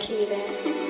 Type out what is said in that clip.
Keaton.